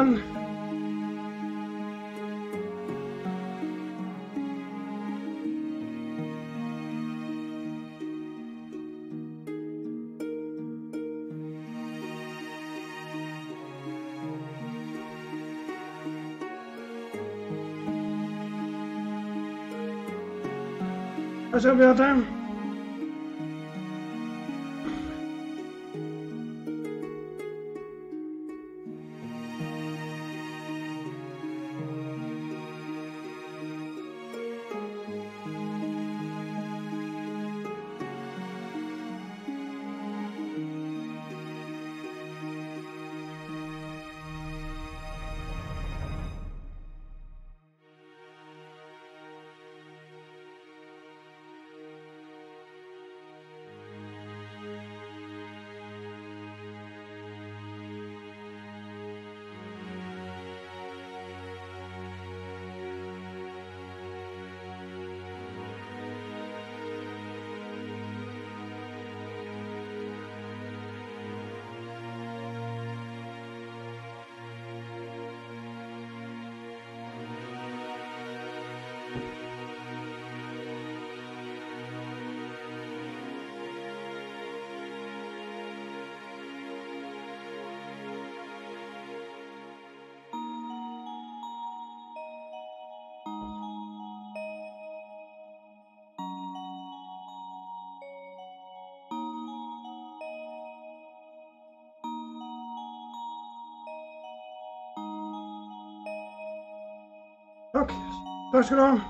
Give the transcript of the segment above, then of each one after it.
One. What's up, your time? 但是呢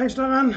Thanks, Lauren.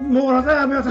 没有了再也不要吃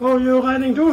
Oh, gjørregning, du.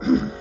Mm-hmm.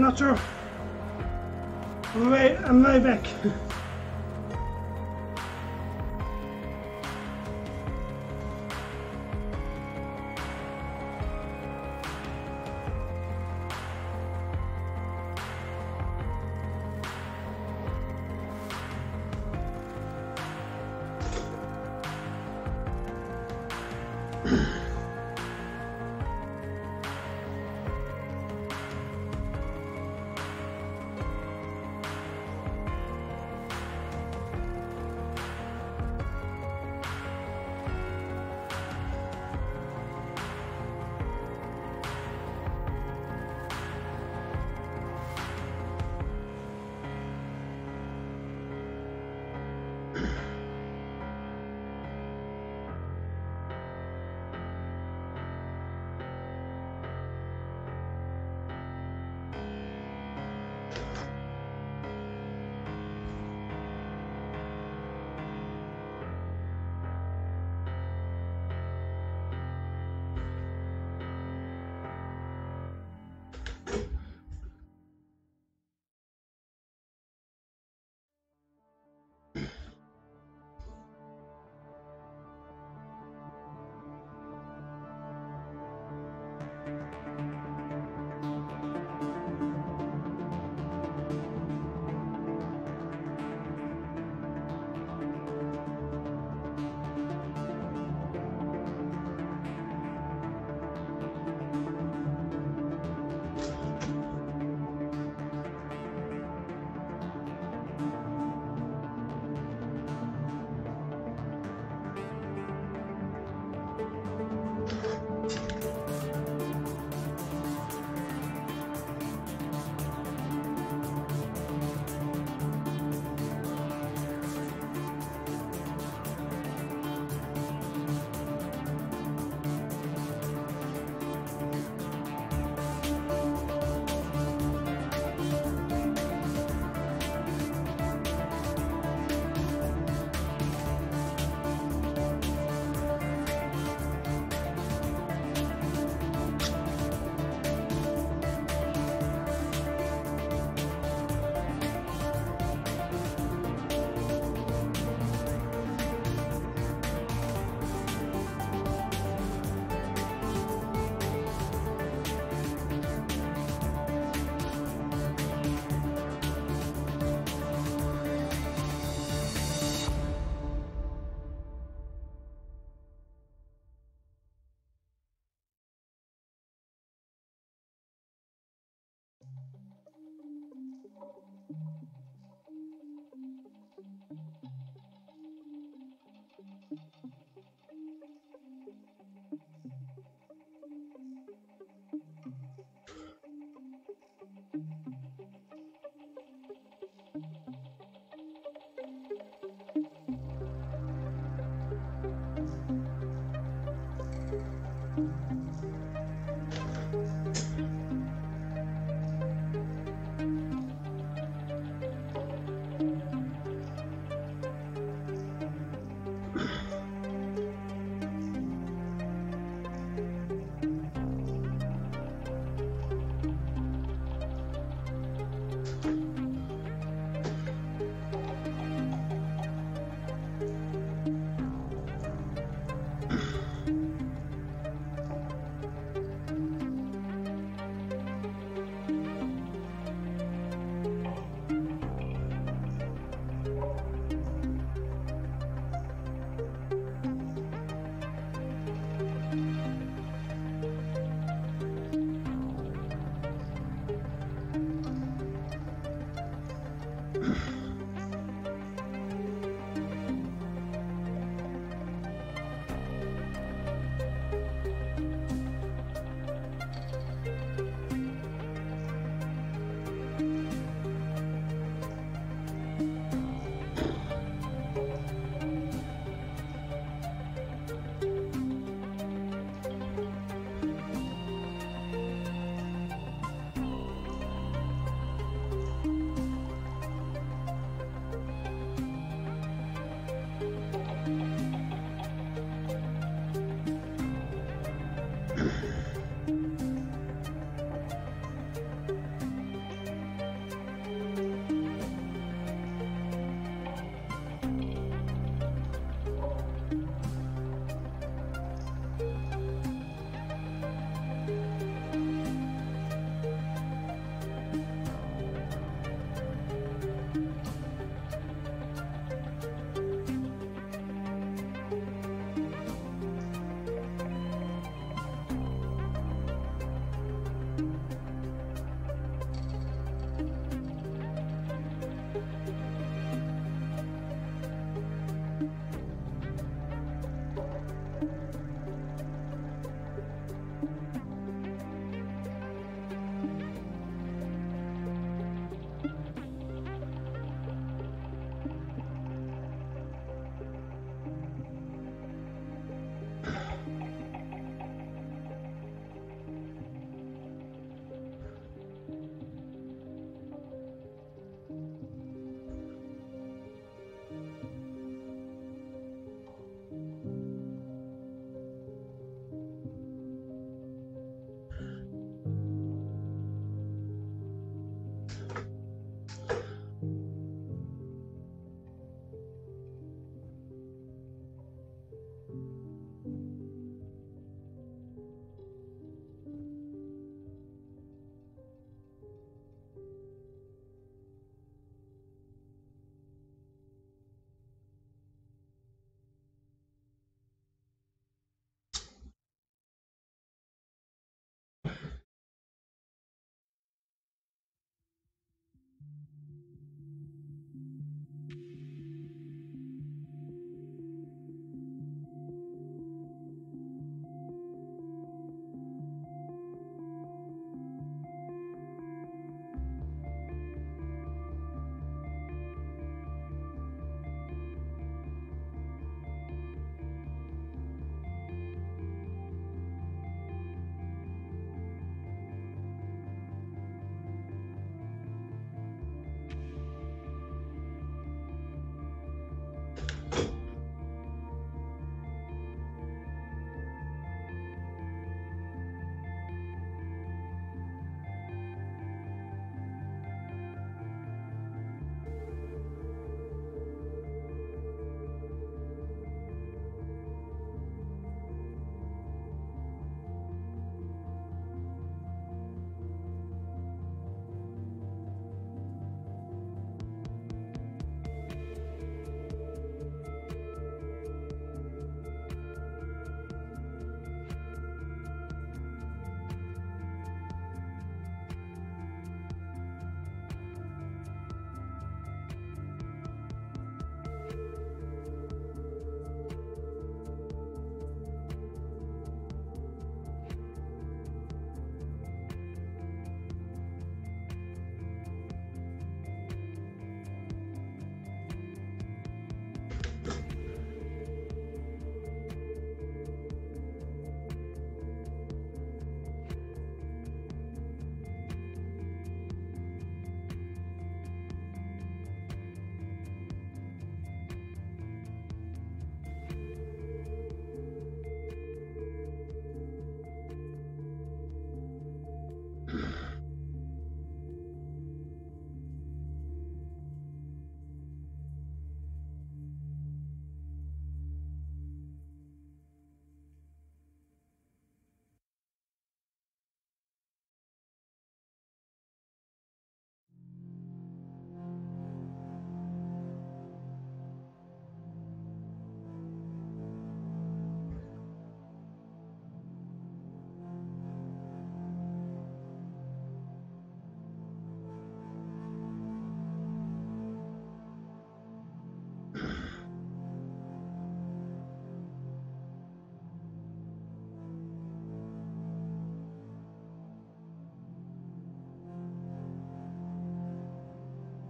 I'm not sure. I'm way, I'm way back.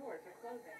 doors are closing.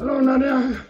Hello, Nadia.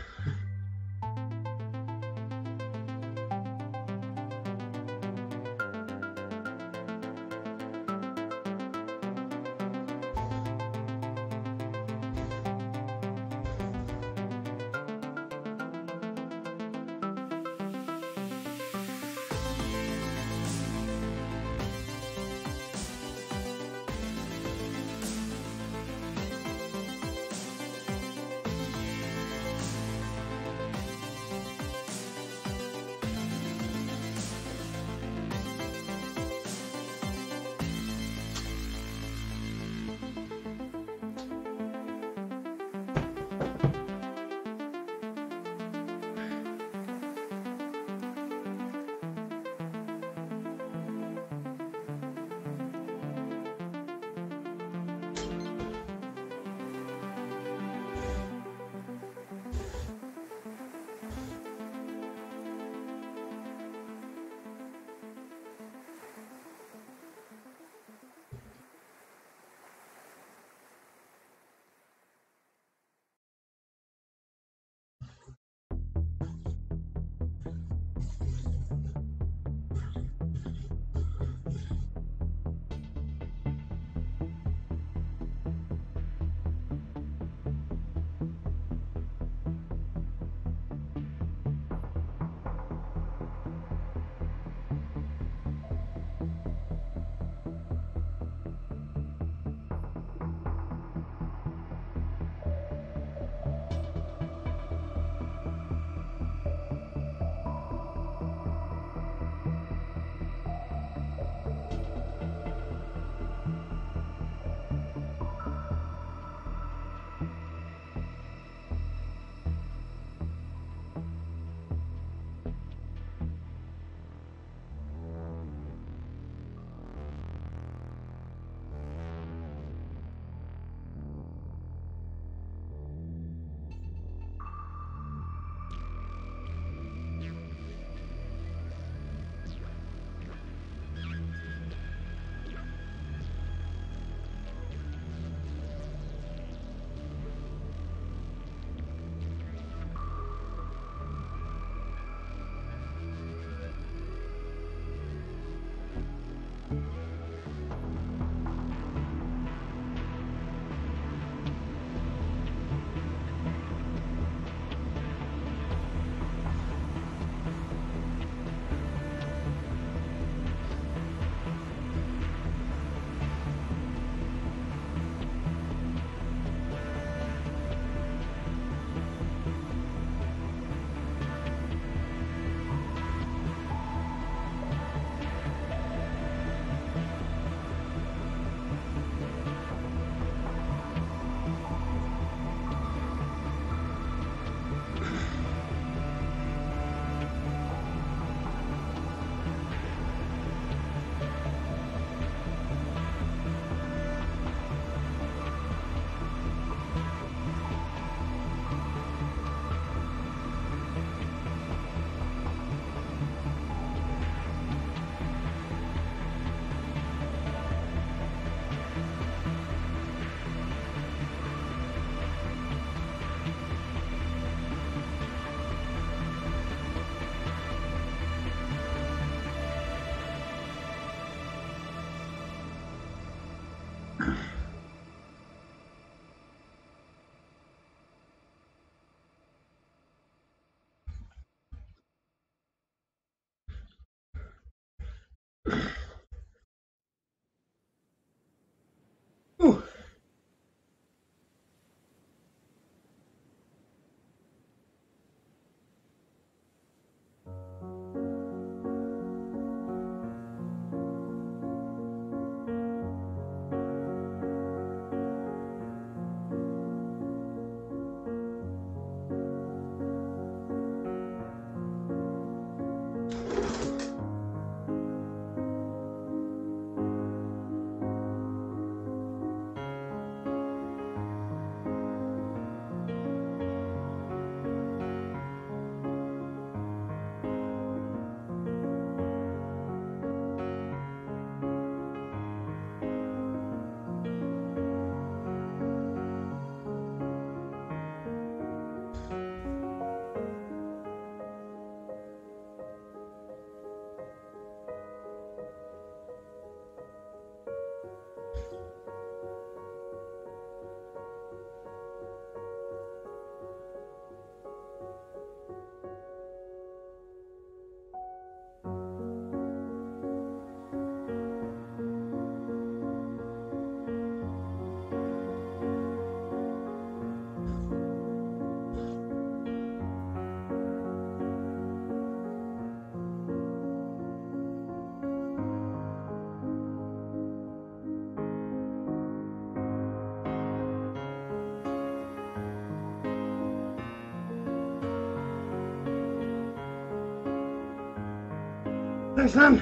Arkadaşlar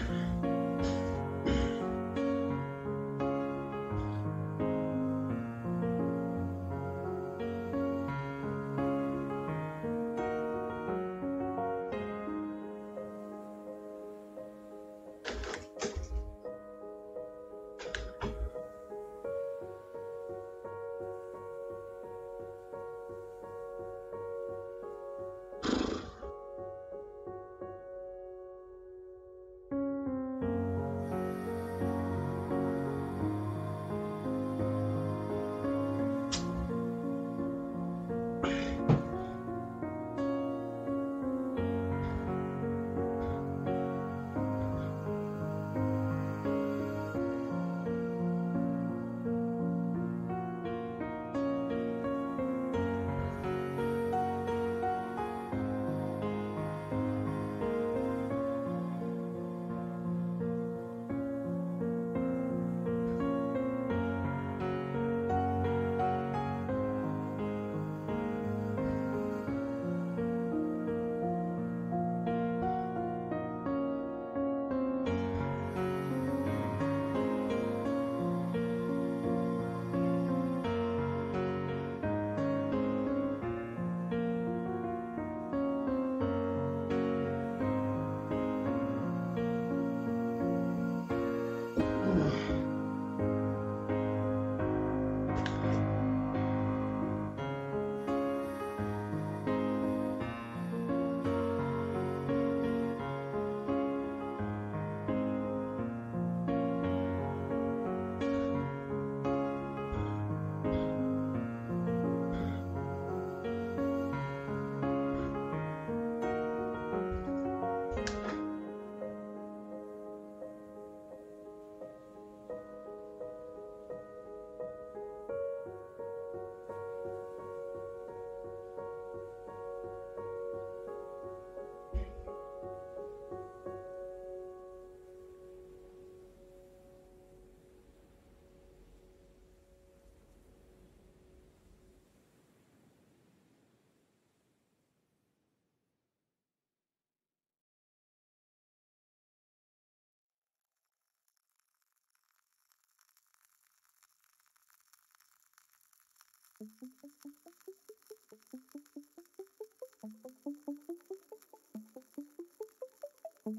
Thank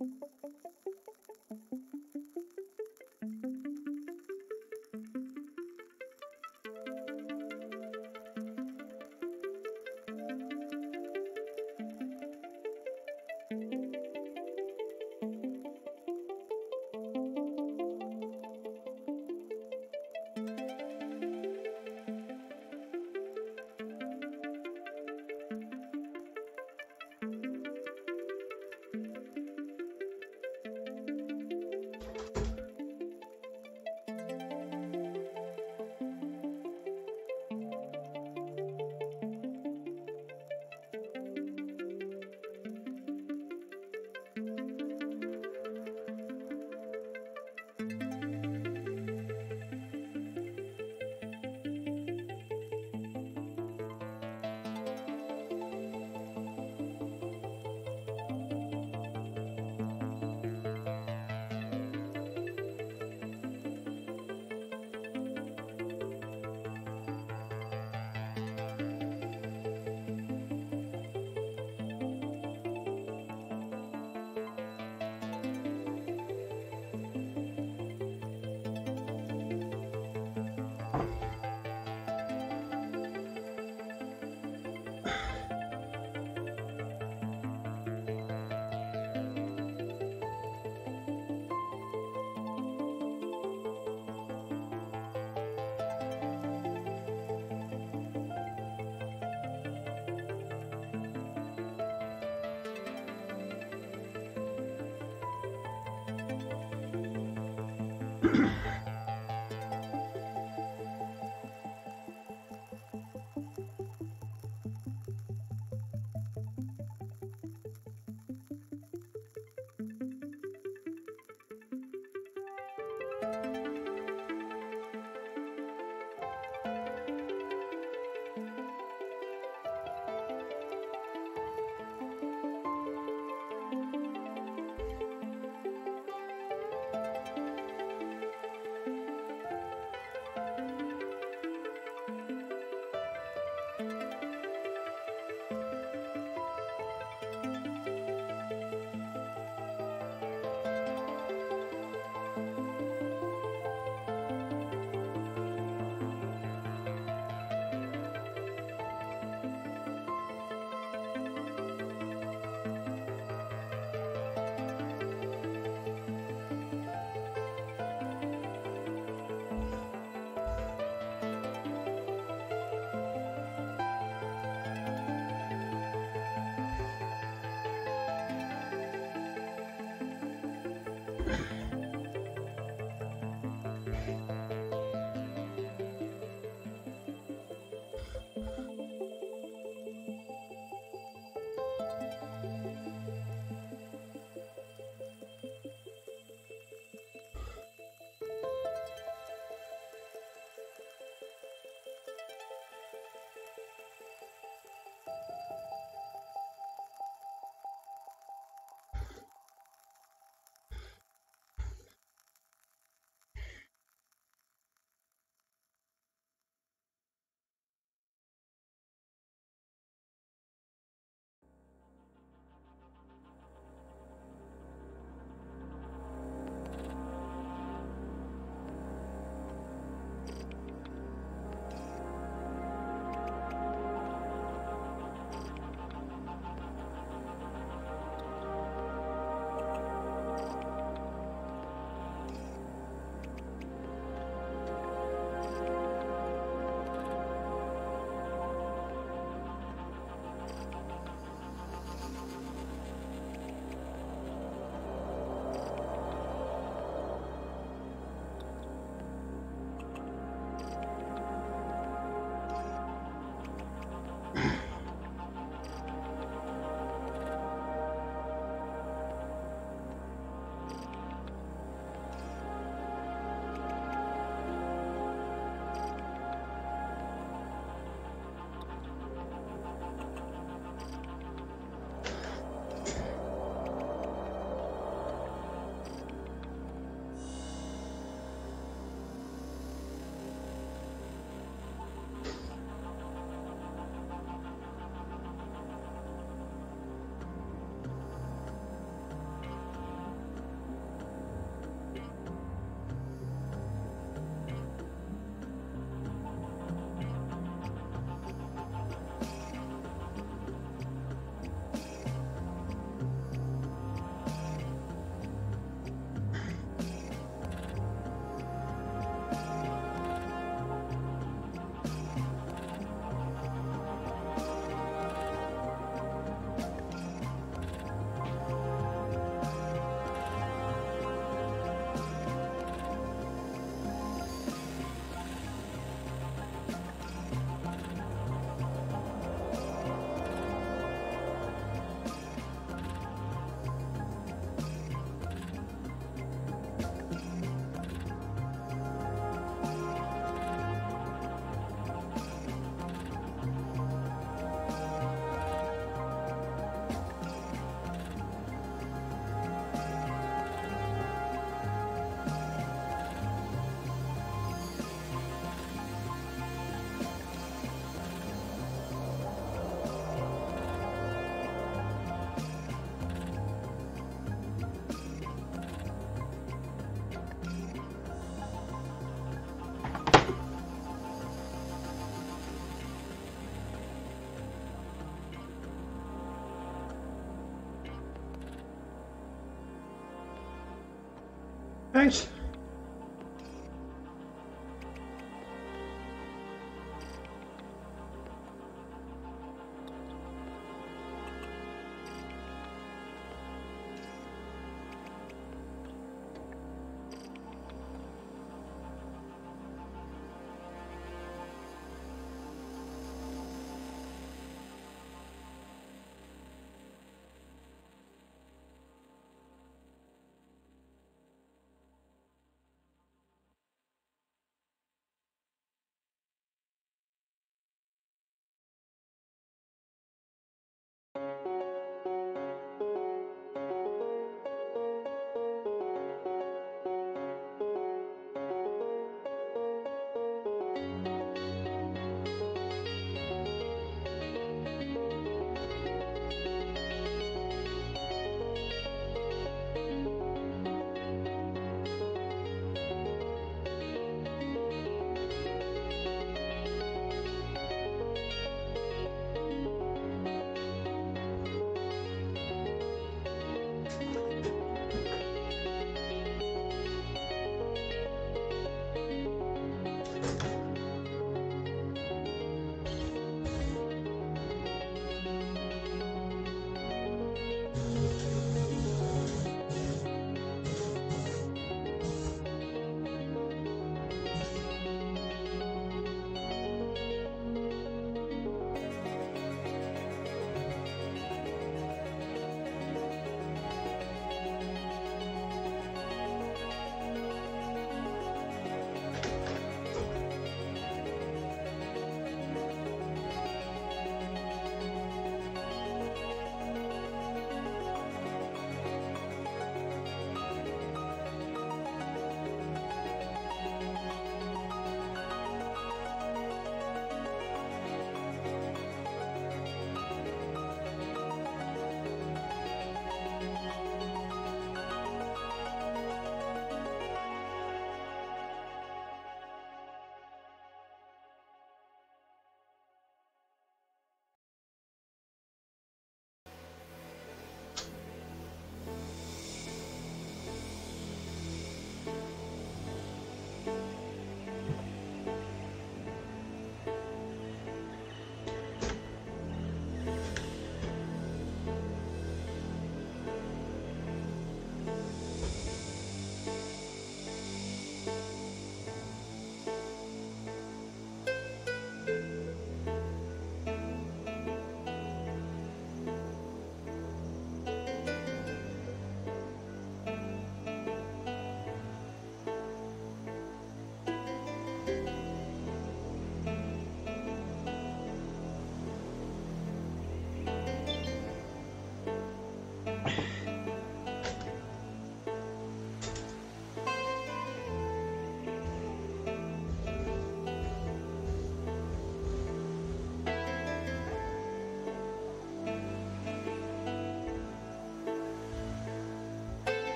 you. Thanks,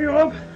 man. Thanks.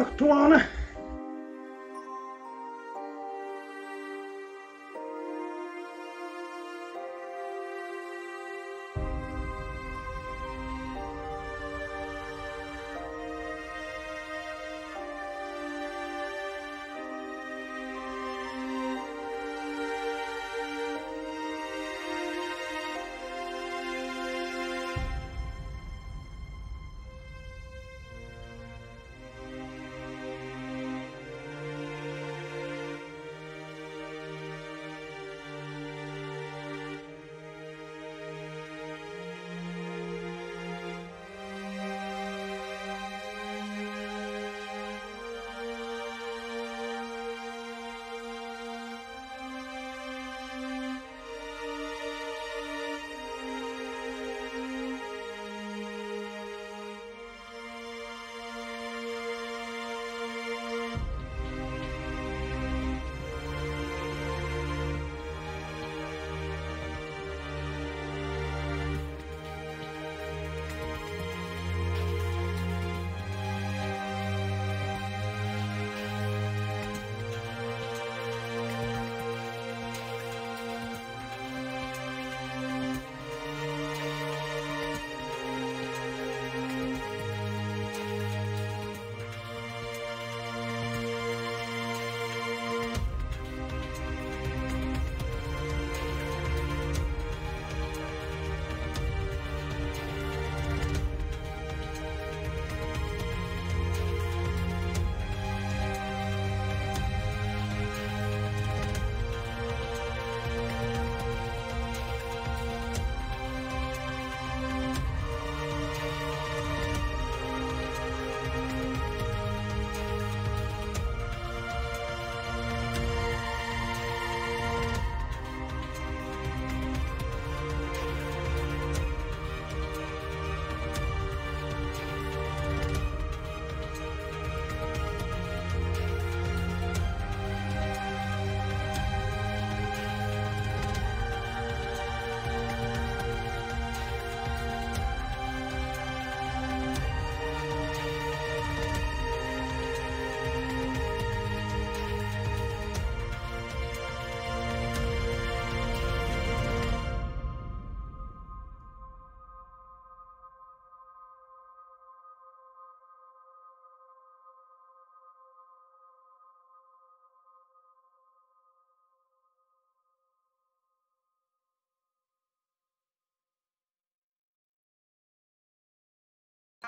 Ach, Tuane.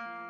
Bye.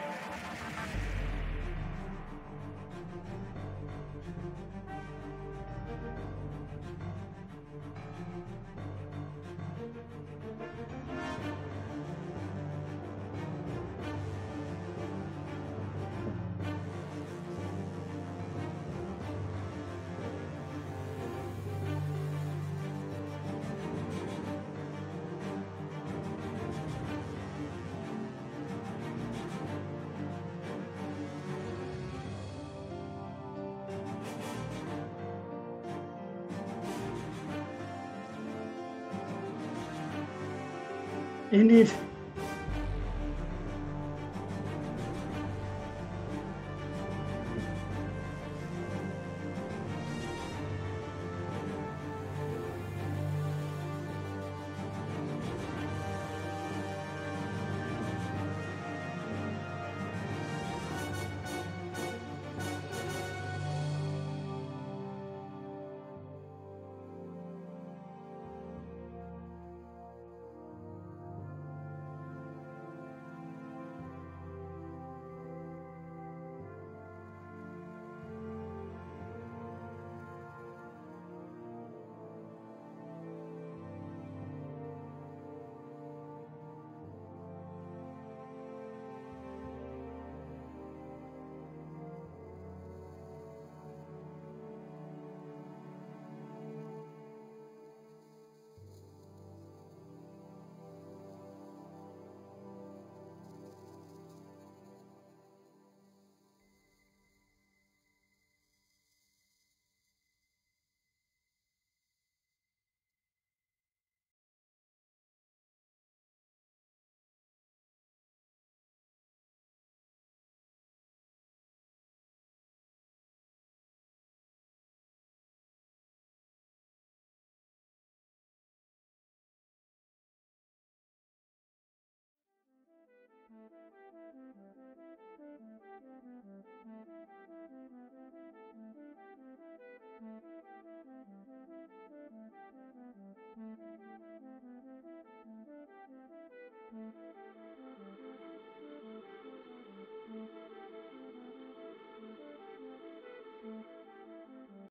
Indeed. Thank you.